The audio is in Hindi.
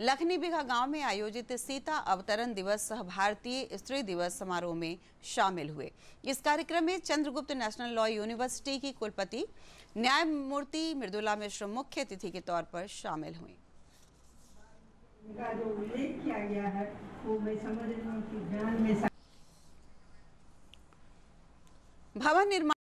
लखनी बिघा गाँव में आयोजित सीता अवतरण दिवस सह भारतीय स्त्री दिवस समारोह में शामिल हुए। इस कार्यक्रम में चंद्रगुप्त नेशनल लॉ यूनिवर्सिटी की कुलपति न्यायमूर्ति मृदुला मिश्र मुख्य अतिथि के तौर पर शामिल हुई। जो उल्लेख किया गया है वो मैं समझ रही हूँ कि में भवन निर्माण